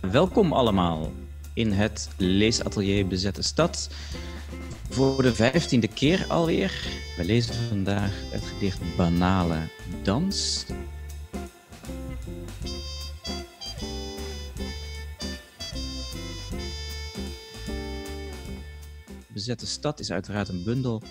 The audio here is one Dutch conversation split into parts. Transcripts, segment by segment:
Welkom allemaal in het leesatelier Bezette Stad. Voor de vijftiende keer alweer. We lezen vandaag het gedicht Banale Dans. Bezette Stad is uiteraard een bundel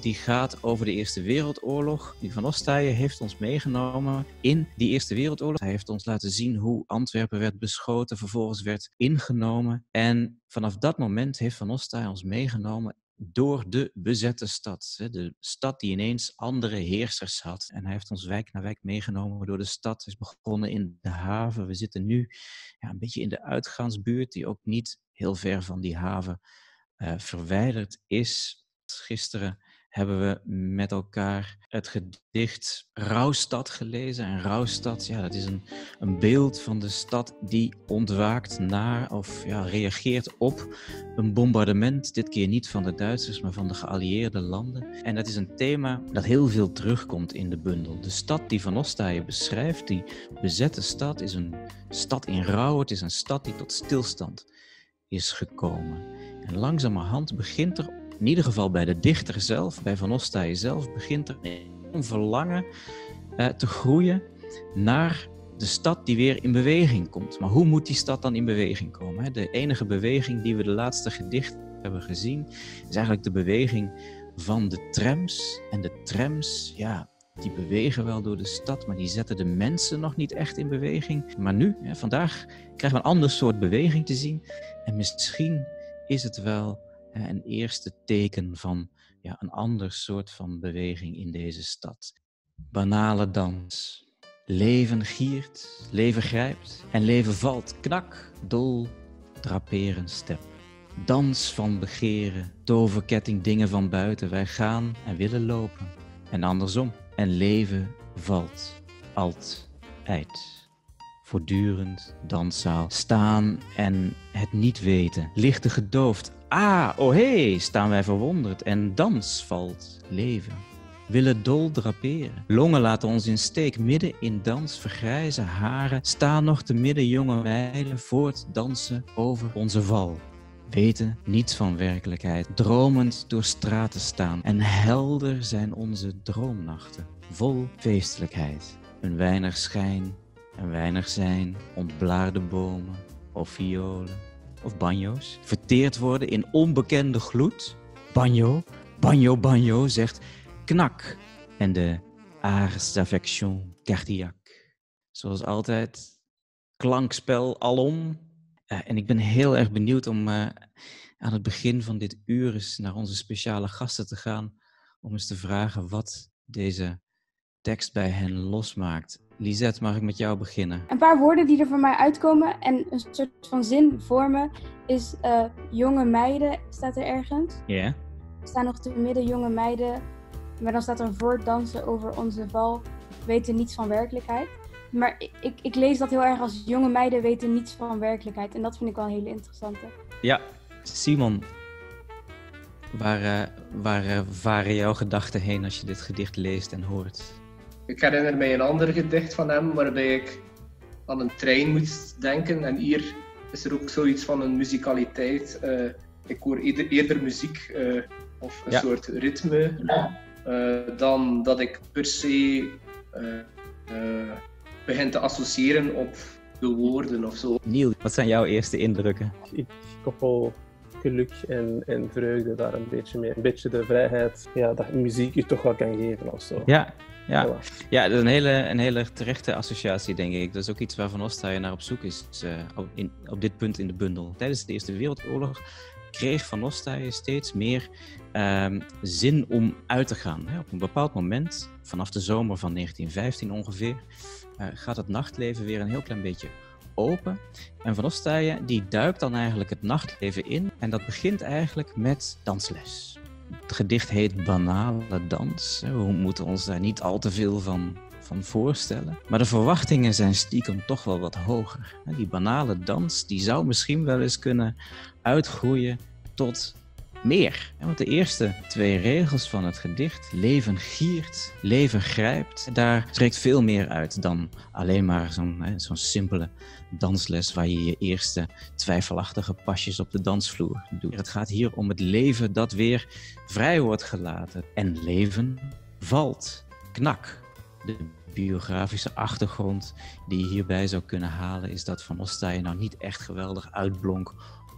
die gaat over de Eerste Wereldoorlog. Die Van Ostaaien heeft ons meegenomen in die Eerste Wereldoorlog. Hij heeft ons laten zien hoe Antwerpen werd beschoten, vervolgens werd ingenomen. En vanaf dat moment heeft Van Ostaaien ons meegenomen door de bezette stad. De stad die ineens andere heersers had. En hij heeft ons wijk na wijk meegenomen door de stad. Hij is begonnen in de haven. We zitten nu ja, een beetje in de uitgaansbuurt, die ook niet heel ver van die haven uh, verwijderd is. Gisteren hebben we met elkaar het gedicht Rouwstad gelezen. En Rouwstad, ja, dat is een, een beeld van de stad die ontwaakt naar of ja, reageert op een bombardement. Dit keer niet van de Duitsers, maar van de geallieerde landen. En dat is een thema dat heel veel terugkomt in de bundel. De stad die Van Ostaaien beschrijft, die bezette stad, is een stad in rouw. Het is een stad die tot stilstand is gekomen. En langzamerhand begint er in ieder geval bij de dichter zelf, bij Van Ostaaien zelf, begint er een verlangen uh, te groeien naar de stad die weer in beweging komt. Maar hoe moet die stad dan in beweging komen? De enige beweging die we de laatste gedicht hebben gezien, is eigenlijk de beweging van de trams. En de trams, ja, die bewegen wel door de stad, maar die zetten de mensen nog niet echt in beweging. Maar nu, vandaag, krijgen we een ander soort beweging te zien. En misschien is het wel een eerste teken van ja, een ander soort van beweging in deze stad. Banale dans. Leven giert, leven grijpt en leven valt. Knak, dol, draperen step. Dans van begeren, toverketting dingen van buiten. Wij gaan en willen lopen. En andersom. En leven valt. Alt, uit voortdurend danszaal. Staan en het niet weten. Lichten gedoofd. Ah, oh hé, staan wij verwonderd. En dans valt leven. Willen dol draperen. Longen laten ons in steek. Midden in dans vergrijzen haren. Staan nog te midden jonge meiden voort dansen over onze val. Weten niets van werkelijkheid. Dromend door straten staan. En helder zijn onze droomnachten. Vol feestelijkheid. Een weinig schijn en weinig zijn ontblaarde bomen of violen of banjo's, verteerd worden in onbekende gloed. Banjo, banjo, banjo, zegt knak en de ars d'affection cardiaque. Zoals altijd, klankspel alom. Uh, en ik ben heel erg benieuwd om uh, aan het begin van dit uur eens naar onze speciale gasten te gaan. Om eens te vragen wat deze tekst bij hen losmaakt. Lisette, mag ik met jou beginnen? Een paar woorden die er voor mij uitkomen en een soort van zin vormen is uh, jonge meiden, staat er ergens. Ja. Yeah. Er staan nog te midden jonge meiden, maar dan staat er voortdansen over onze val, weten niets van werkelijkheid. Maar ik, ik, lees dat heel erg als jonge meiden weten niets van werkelijkheid. En dat vind ik wel een hele interessante. Ja, Simon, waar, uh, waar uh, varen jouw gedachten heen als je dit gedicht leest en hoort? Ik herinner mij een ander gedicht van hem waarbij ik aan een trein moet denken. En hier is er ook zoiets van een muzikaliteit. Uh, ik hoor eerder, eerder muziek uh, of een soort ritme uh, dan dat ik per se begin te associëren op de woorden of zo. Niel, wat zijn jouw eerste indrukken? Ik koppel geluk en, en vreugde daar een beetje mee. Een beetje de vrijheid ja, dat muziek je toch wel kan geven of zo. Ja, ja, ja dat is een hele, een hele terechte associatie, denk ik. Dat is ook iets waar Van Ostaaien naar op zoek is uh, op, in, op dit punt in de bundel. Tijdens de Eerste Wereldoorlog kreeg Van Ostaaien steeds meer um, zin om uit te gaan. Op een bepaald moment, vanaf de zomer van 1915 ongeveer, uh, gaat het nachtleven weer een heel klein beetje open. En Van Ostaaien die duikt dan eigenlijk het nachtleven in. En dat begint eigenlijk met dansles. Het gedicht heet Banale Dans. We moeten ons daar niet al te veel van, van voorstellen. Maar de verwachtingen zijn stiekem toch wel wat hoger. Die banale dans die zou misschien wel eens kunnen uitgroeien tot meer. Want de eerste twee regels van het gedicht, leven giert, leven grijpt, daar trekt veel meer uit dan alleen maar zo'n simpele dansles waar je je eerste twijfelachtige pasjes op de dansvloer doet. Het gaat hier om het leven dat weer vrij wordt gelaten. En leven valt. Knak. De biografische achtergrond die je hierbij zou kunnen halen, is dat Van Ostaaien nou niet echt geweldig uitblonk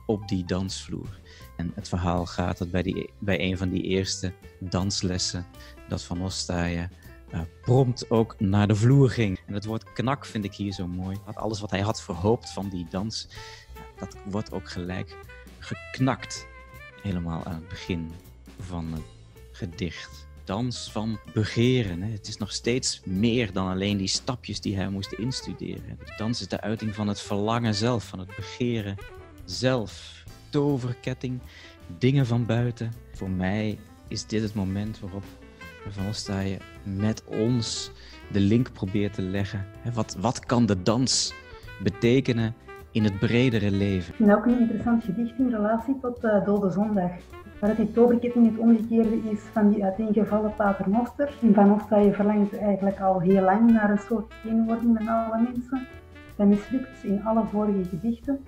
op die dansvloer. En het verhaal gaat dat bij, die, bij een van die eerste danslessen, dat Van Ostaaien uh, prompt ook naar de vloer ging. En het woord knak vind ik hier zo mooi. Alles wat hij had verhoopt van die dans, dat wordt ook gelijk geknakt. Helemaal aan het begin van het gedicht dans van begeren. Hè. Het is nog steeds meer dan alleen die stapjes die hij moest instuderen. De dans is de uiting van het verlangen zelf, van het begeren zelf. Toverketting, dingen van buiten. Voor mij is dit het moment waarop Van Ostaaien met ons de link probeert te leggen. Wat, wat kan de dans betekenen in het bredere leven? En ook een interessant gedicht in relatie tot uh, Dode Zondag waar die toverketting het omgekeerde is van die uiteengevallen paternoster. En Van Ostaaien verlangt eigenlijk al heel lang naar een soort eenwording met alle mensen. Dat mislukt in alle vorige gedichten.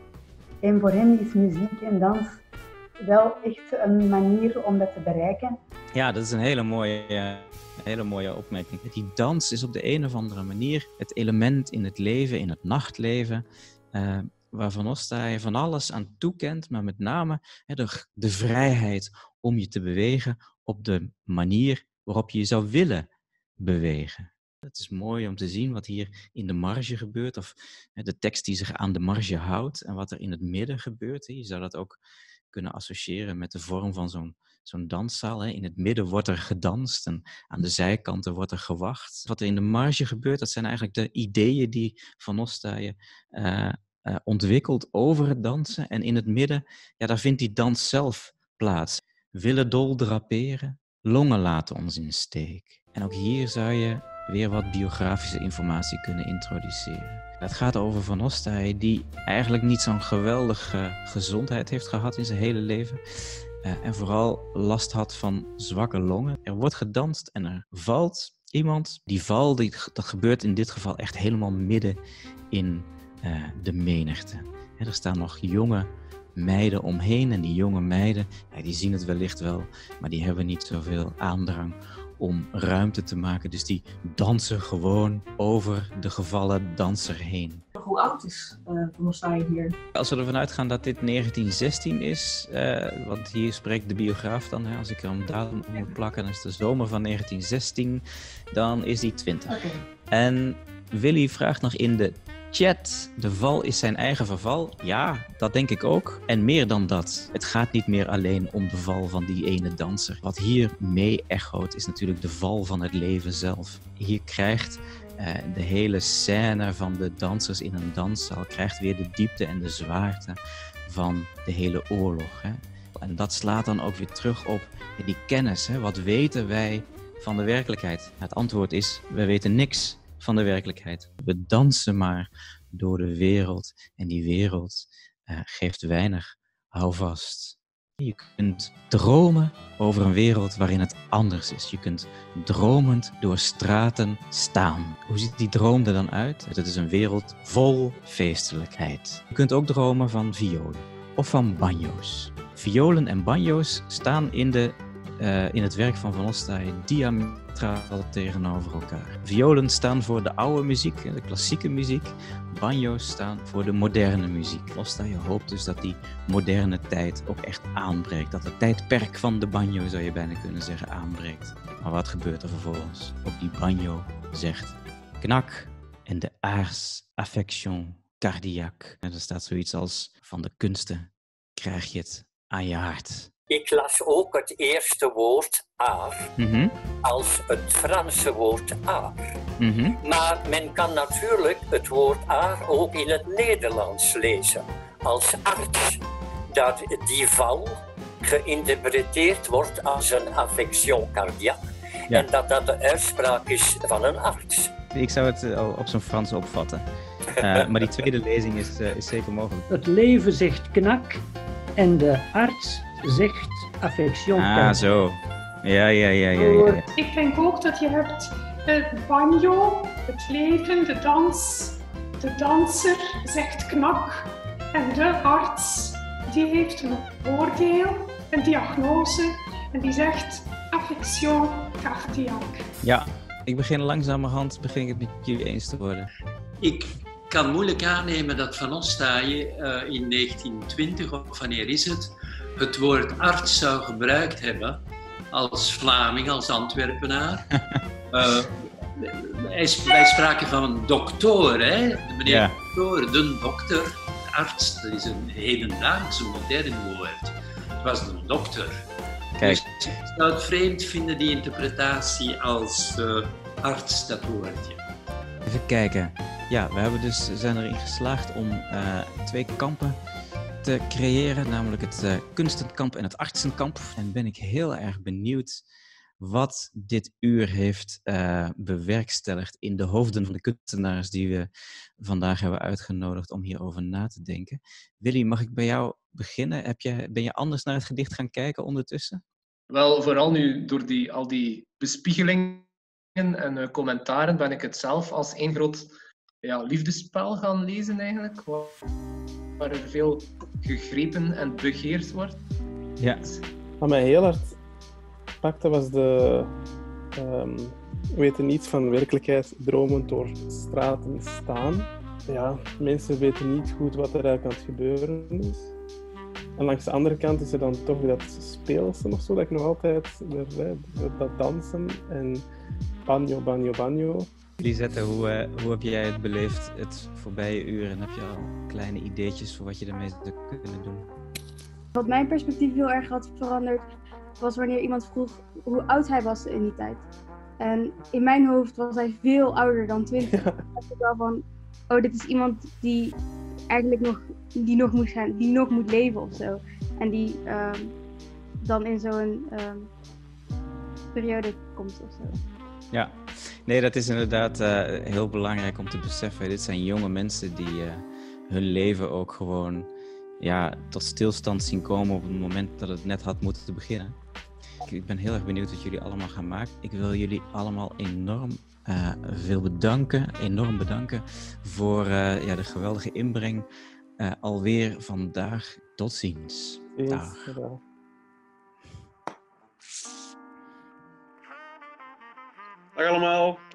En voor hem is muziek en dans wel echt een manier om dat te bereiken. Ja, dat is een hele mooie, hele mooie opmerking. Die dans is op de een of andere manier het element in het leven, in het nachtleven, uh, waarvan Ostaaien van alles aan toekent, maar met name de, de vrijheid om je te bewegen op de manier waarop je je zou willen bewegen. Het is mooi om te zien wat hier in de marge gebeurt, of de tekst die zich aan de marge houdt en wat er in het midden gebeurt. Je zou dat ook kunnen associëren met de vorm van zo'n zo'n danszaal. In het midden wordt er gedanst en aan de zijkanten wordt er gewacht. Wat er in de marge gebeurt, dat zijn eigenlijk de ideeën die Van Ostaaien uh, uh, ontwikkeld over het dansen. En in het midden, ja, daar vindt die dans zelf plaats. Willen dol draperen, longen laten ons in steek. En ook hier zou je weer wat biografische informatie kunnen introduceren. Het gaat over Van Ostaaij, die eigenlijk niet zo'n geweldige gezondheid heeft gehad in zijn hele leven. Uh, en vooral last had van zwakke longen. Er wordt gedanst en er valt iemand. Die val, die, dat gebeurt in dit geval echt helemaal midden in uh, de menigte. er staan nog jonge meiden omheen en die jonge meiden, die zien het wellicht wel, maar die hebben niet zoveel aandrang om ruimte te maken. Dus die dansen gewoon over de gevallen danser heen. Hoe oud is uh, hier? Als we ervan uitgaan dat dit 1916 is, uh, want hier spreekt de biograaf dan, hè, als ik er een datum op moet plakken, dan is de zomer van 1916, dan is die 20. Okay. En Willy vraagt nog in de Chat, de val is zijn eigen verval. Ja, dat denk ik ook. En meer dan dat. Het gaat niet meer alleen om de val van die ene danser. Wat hier mee echoot is natuurlijk de val van het leven zelf. Hier krijgt uh, de hele scène van de dansers in een danszaal krijgt weer de diepte en de zwaarte van de hele oorlog. Hè? En dat slaat dan ook weer terug op die kennis. Hè? Wat weten wij van de werkelijkheid? Het antwoord is: we weten niks van de werkelijkheid. We dansen maar door de wereld en die wereld uh, geeft weinig houvast. Je kunt dromen over een wereld waarin het anders is. Je kunt dromend door straten staan. Hoe ziet die droom er dan uit? Het is een wereld vol feestelijkheid. Je kunt ook dromen van violen of van banjo's. Violen en banjo's staan in, de, uh, in het werk van Van Ostaaij diametraal tegenover elkaar. Violen staan voor de oude muziek, de klassieke muziek. Banjo's staan voor de moderne muziek. Costa je hoopt dus dat die moderne tijd ook echt aanbreekt. Dat het tijdperk van de banjo, zou je bijna kunnen zeggen, aanbreekt. Maar wat gebeurt er vervolgens? Op die banjo zegt knak en de ars affection cardiaque. En er staat zoiets als van de kunsten krijg je het aan je hart. Ik las ook het eerste woord aar Mhm. als het Franse woord aar. Mhm. Maar men kan natuurlijk het woord aar ook in het Nederlands lezen als arts. Dat die val geïnterpreteerd wordt als een affection cardiaque. Ja. En dat dat de uitspraak is van een arts. Ik zou het eh, op zijn Frans opvatten. Eh, maar die tweede lezing is, eh, is zeker mogelijk. Het leven zegt knak en de arts zegt affection. Ah, zo. Ja, ja, ja, ja. ja. Ik denk ook dat je hebt het banjo, het leven, de dans. De danser zegt knak. En de arts, die heeft een oordeel, een diagnose. En die zegt affection cardiaque. Ja, ik begin langzamerhand begin ik het met jullie eens te worden. Ik kan moeilijk aannemen dat Van Ostaaije eh, in 1920, of wanneer is het, het woord arts zou gebruikt hebben als Vlaming, als Antwerpenaar. Eh, wij spraken van een dokter, hè? meneer Ja. dokter, de dokter, arts, dat is een hedendaags, een modern woord. Het was een dokter. Kijk, Dus ik zou het vreemd vinden, die interpretatie als eh, arts, dat woordje. even kijken. Ja, we hebben dus, zijn erin geslaagd om eh, twee kampen te creëren, namelijk het eh, kunstenkamp en het artsenkamp. En ben ik heel erg benieuwd wat dit uur heeft eh, bewerkstelligd in de hoofden van de kunstenaars die we vandaag hebben uitgenodigd om hierover na te denken. Willy, mag ik bij jou beginnen? Heb je, ben je anders naar het gedicht gaan kijken ondertussen? Wel, vooral nu door die, al die bespiegelingen en eh, commentaren ben ik het zelf als één groot ja, liefdespel gaan lezen eigenlijk. Waar er veel gegrepen en begeerd wordt. Ja. Wat mij heel hard pakte was de. ehm, we weten niets van werkelijkheid, dromen door straten staan. Ja, mensen weten niet goed wat er eigenlijk aan het gebeuren is. En langs de andere kant is er dan toch dat speelse of zo, dat ik nog altijd. Dat dansen en banjo, banjo, banjo. Lisette, hoe, eh, hoe heb jij het beleefd het voorbije uur en heb je al kleine ideetjes voor wat je ermee zou kunnen doen? Wat mijn perspectief heel erg had veranderd, was wanneer iemand vroeg hoe oud hij was in die tijd. En in mijn hoofd was hij veel ouder dan 20. Ik dacht ik wel van, oh, dit is iemand die eigenlijk nog, die nog moet gaan, die nog moet leven of zo. En die ehm, dan in zo'n ehm, periode komt of zo. Ja, nee, dat is inderdaad eh, heel belangrijk om te beseffen. Dit zijn jonge mensen die eh, hun leven ook gewoon ja, tot stilstand zien komen op het moment dat het net had moeten beginnen. Ik, ben heel erg benieuwd wat jullie allemaal gaan maken. Ik wil jullie allemaal enorm eh, veel bedanken, enorm bedanken voor ja, de geweldige inbreng. Alweer vandaag. Tot ziens. Dag. Ja. Dag allemaal.